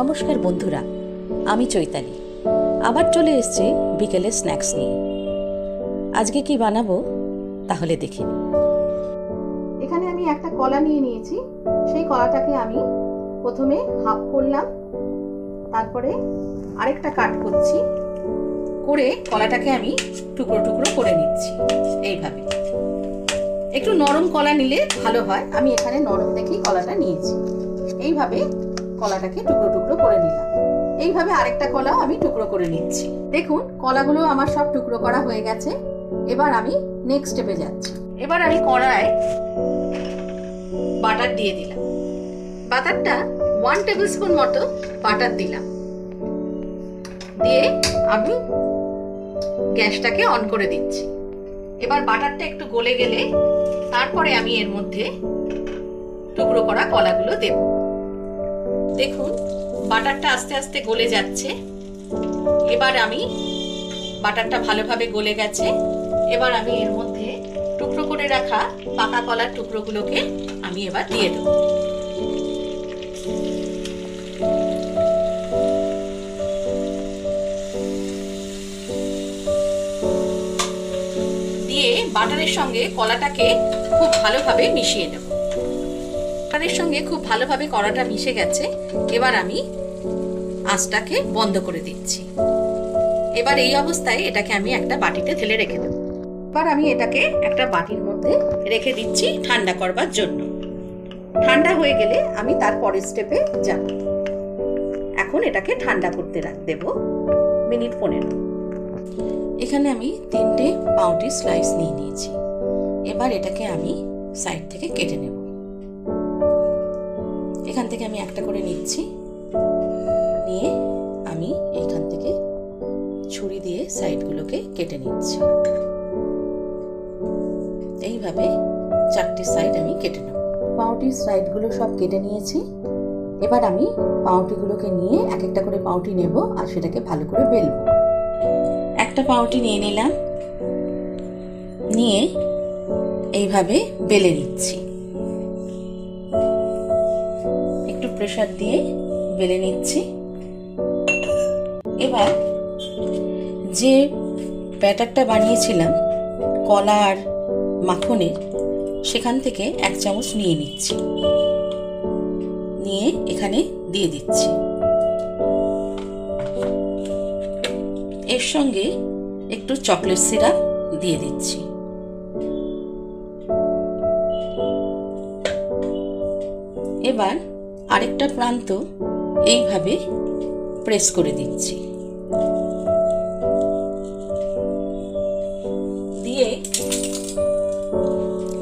নমস্কার বন্ধুরা, আমি চৈতালি। আবার চলে এসছি বিকেলে স্ন্যাক্স নিয়ে। আজকে কি বানাবো? তাহলে দেখে এখানে আমি একটা কলা নিয়ে নিয়েছি। সেই কলাটাকে আমি প্রথমে হাফ করলাম, তারপরে আরেকটা কাট করছি, করে কলাটাকে আমি টুকরো টুকরো করে নিচ্ছি, এইভাবে। একটু নরম কলা নিলে ভালো হয়। আমি এখানে নরম দেখেই কলাটা নিয়েছি। এইভাবে কলাটাকে টুকরো টুকরো করে নিলাম। এইভাবে আরেকটা কলাও আমি টুকরো করে নিচ্ছি। দেখুন, কলাগুলো আমার সব টুকরো করা হয়ে গেছে। এবার আমি নেক্সট স্টেপে যাচ্ছি। এবার আমি কড়ায় বাটার দিয়ে দিলাম। বাটারটা ওয়ান টেবিল স্পুন মতো বাটার দিলাম। দিয়ে আমি গ্যাসটাকে অন করে দিচ্ছি। এবার বাটারটা একটু গলে গেলে তারপরে আমি এর মধ্যে টুকরো করা কলাগুলো দেব। দেখুন, বাটারটা আস্তে আস্তে গলে যাচ্ছে। এবার আমি বাটারটা ভালোভাবে গলে গেছে। এবার আমি এর মধ্যে টুকরো করে রাখা পাকা কলার টুকরোগুলোকে আমি এবার দিয়ে দেবো। দিয়ে বাটারের সঙ্গে কলাটাকে খুব ভালোভাবে মিশিয়ে নেব। বাটারের সঙ্গে খুব ভালোভাবে কড়াটা মিশে গেছে। এবার আমি আঁচটাকে বন্ধ করে দিচ্ছি। এবার এই অবস্থায় এটাকে আমি একটা বাটিতে ঢেলে রেখে দেবো। এবার আমি এটাকে একটা বাটির মধ্যে রেখে দিচ্ছি ঠান্ডা করবার জন্য। ঠান্ডা হয়ে গেলে আমি তার পরের স্টেপে যাব। এখন এটাকে ঠান্ডা করতে দেব। মিনিট পনেরো। এখানে আমি তিনটে পাউটি স্লাইস নিয়ে নিয়েছি। এবার এটাকে আমি সাইড থেকে কেটে নেব। এখান থেকে আমি একটা করে নিচ্ছি। নিয়ে আমি এইখান থেকে ছুরি দিয়ে সাইডগুলোকে কেটে নিচ্ছি। এইভাবে চারটি সাইড আমি কেটে নেব। পাউটির সাইডগুলো সব কেটে নিয়েছি। এবার আমি পাউটিগুলোকে নিয়ে এক একটা করে পাউটি নেব আর সেটাকে ভালো করে বেলবো। একটা পাউটি নিয়ে নিলাম। নিয়ে এইভাবে বেলে নিচ্ছি। প্রেসার দিয়ে বেলে নিচ্ছি। এবার যে ব্যাটারটা বানিয়েছিলাম, কলা আর মাখনের, সেখান থেকে এক চামচ নিয়ে নিচ্ছি। নিয়ে এখানে দিয়ে দিচ্ছি। এর সঙ্গে একটু চকলেট সিরাপ দিয়ে দিচ্ছি। এবার আরেকটা প্রান্ত এইভাবে প্রেস করে দিচ্ছি। দিয়ে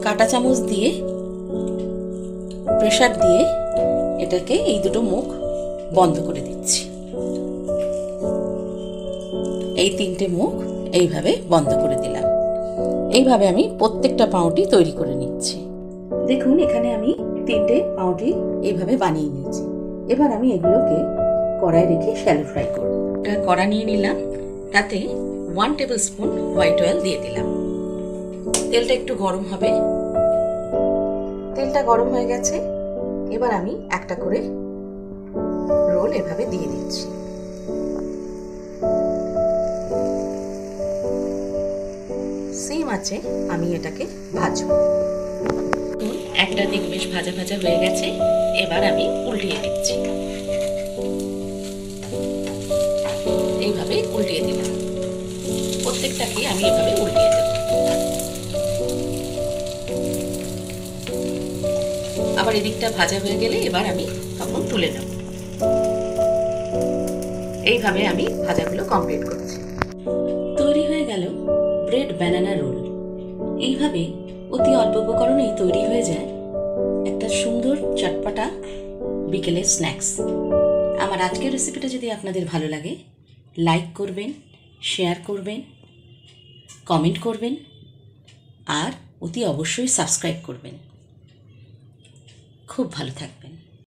কাটা চামচ দিয়ে প্রেসার দিয়ে এটাকে এই দুটো মুখ বন্ধ করে দিচ্ছি। এই তিনটে মুখ এইভাবে বন্ধ করে দিলাম। এইভাবে আমি প্রত্যেকটা পাউটি তৈরি করে নিচ্ছি। দেখুন, এখানে আমি তিনটে পাউটি এইভাবে বানিয়ে নিয়েছি। এবার আমি এগুলোকে কড়াই রেখে শ্যালো ফ্রাই করব। কড়া নিয়ে নিলাম। তাতে one tablespoon white oil দিয়ে দিলাম। তেলটা একটু গরম হবে। তেলটা গরম হয়ে গেছে। এবার আমি একটা করে রোল এভাবে দিয়ে দিচ্ছি। সেম আছে, আমি এটাকে ভাজবো। একটা দিক বেশ ভাজা ভাজা হয়ে গেছে। এবার আমি উল্টিয়ে দিচ্ছি। এইভাবে উল্টিয়ে দিলাম প্রত্যেকটাকে আমি এভাবে উল্টিয়ে দেব। আবার এদিকটা ভাজা হয়ে গেলে এবার আমি তখন তুলে নেব। এইভাবে আমি ভাজাগুলো কমপ্লিট করছি। তৈরি হয়ে গেল ব্রেড ব্যানানা রোল। এইভাবে অতি অল্প উপকরণেই তৈরি হয়ে যায় চটপটা বিকেলের স্ন্যাক্স। আমার আজকের রেসিপিটা যদি আপনাদের ভালো লাগে, লাইক করবেন, শেয়ার করবেন, কমেন্ট করবেন, আর অতি অবশ্যই সাবস্ক্রাইব করবেন। খুব ভালো থাকবেন।